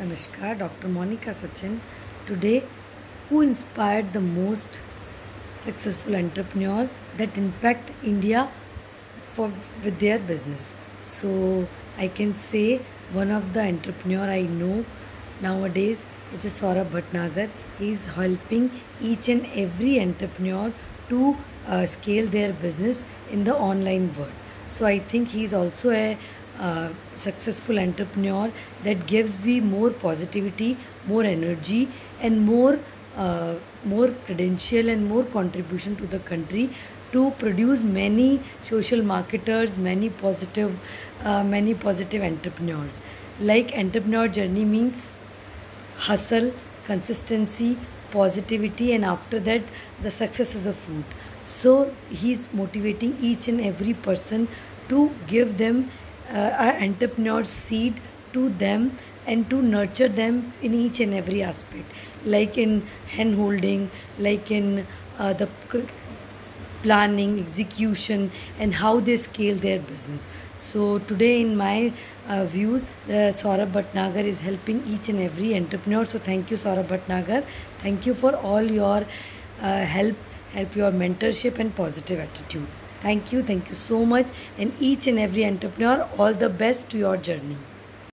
Namaskar, Dr. Monika Sachin. Today, who inspired the most successful entrepreneur that impact India for with their business? So I can say one of the entrepreneur I know nowadays it is Saurabh Bhatnagar. Is helping each and every entrepreneur to uh, scale their business in the online world. So I think he is also a successful entrepreneur that gives me more positivity, more energy, and more uh, more credential and more contribution to the country to produce many social marketers, many positive, uh, many positive entrepreneurs. Like entrepreneur journey means hustle, consistency, positivity, and after that, the success is a fruit. So he's motivating each and every person to give them uh, entrepreneur seed to them and to nurture them in each and every aspect, like in hand holding, like in uh, the planning, execution, and how they scale their business. So today, in my uh, view, the Saurabh Bhatnagar is helping each and every entrepreneur. So thank you, Saurabh Bhatnagar. Thank you for all your uh, help, help your mentorship and positive attitude. Thank you, thank you so much, and each and every entrepreneur, all the best to your journey.